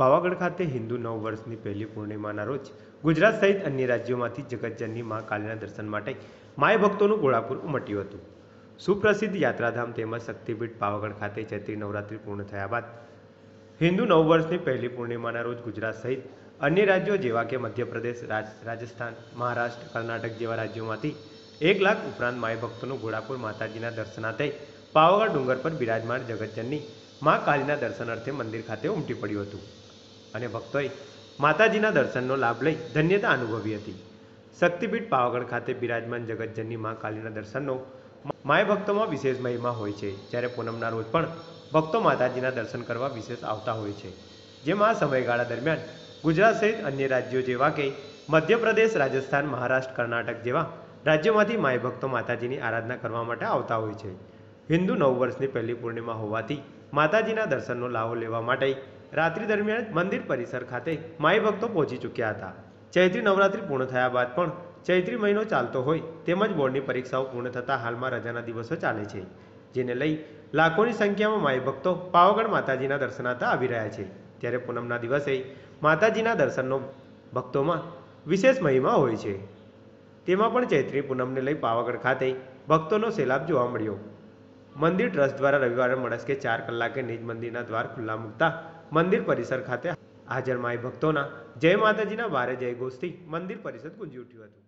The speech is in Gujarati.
પાવાગઢ ખાતે હિન્દુ નવ વર્ષની પહેલી પૂર્ણિમાના રોજ ગુજરાત સહિત અન્ય રાજ્યોમાંથી જગતજનની મા કાલીના દર્શન માટે માય ભક્તોનું ગોળાપુર ઉમટ્યું હતું. સુપ્રસિદ્ધ યાત્રાધામ તેમજ શક્તિપીઠ પાવાગઢ ખાતે ચૈત્રી નવરાત્રિ પૂર્ણ થયા બાદ હિન્દુ નવ વર્ષની પહેલી પૂર્ણિમાના રોજ ગુજરાત સહિત અન્ય રાજ્યો જેવા કે મધ્યપ્રદેશ, રાજ, રાજસ્થાન, મહારાષ્ટ્ર, કર્ણાટક જેવા રાજ્યોમાંથી એક લાખ ઉપરાંત માય ભક્તોનું ઘોડાપુર માતાજીના દર્શનાર્થે પાવાગઢ ડુંગર પર બિરાજમાન જગતજનની મા કાલીના દર્શન મંદિર ખાતે ઉમટી પડ્યું હતું. અને ભક્તોએ માતાજીના દર્શનનો લાભ લઈ ધન્યતા અનુભવી હતી. શક્તિપીઠ પાવાગઢ ખાતે બિરાજમાન જગતજનની મા કાલીના દર્શનનો માય ભક્તોમાં વિશેષ મહિમા હોય છે. જ્યારે પૂનમના રોજ પણ ભક્તો માતાજીના દર્શન કરવા વિશેષ આવતા હોય છે. જેમાં આ સમયગાળા દરમિયાન ગુજરાત સહિત અન્ય રાજ્યો જેવા કે મધ્યપ્રદેશ, રાજસ્થાન, મહારાષ્ટ્ર, કર્ણાટક જેવા રાજ્યોમાંથી માય ભક્તો માતાજીની આરાધના કરવા માટે આવતા હોય છે. હિન્દુ નવ વર્ષની પહેલી પૂર્ણિમા હોવાથી માતાજીના દર્શનનો લાભો લેવા માટે રાત્રિ દરમિયાન મંદિર પરિસર ખાતે માઈ ભક્તો પહોંચી ચૂક્યા હતા. ચૈત્રી નવરાત્રિ પૂર્ણ થયા બાદ પણ ચૈત્રી મહિનો ચાલતો હોય તેમજ બોર્ડની પરીક્ષાઓ પૂર્ણ થતાં હાલમાં રજાના દિવસો ચાલે છે, જેને લઈ લાખોની સંખ્યામાં માય ભક્તો પાવાગઢ માતાજીના દર્શનાર્થે આવી રહ્યા છે. ત્યારે પૂનમના દિવસે માતાજીના દર્શનનો ભક્તોમાં વિશેષ મહિમા હોય છે. તેમાં પણ ચૈત્રી પૂનમને લઈ પાવાગઢ ખાતે ભક્તોનો સૈલાબ જોવા મળ્યો. મંદિર ટ્રસ્ટ દ્વારા રવિવારે મળસ્કે ચાર કલાકે નિજ મંદિરના દ્વાર ખુલ્લા મૂકતા મંદિર પરિસર ખાતે હાજર માય ભક્તોના જય માતાજીના વારે જય ગોષ્ઠી મંદિર પરિષદ ગુંજી ઉઠ્યું હતું.